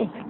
life.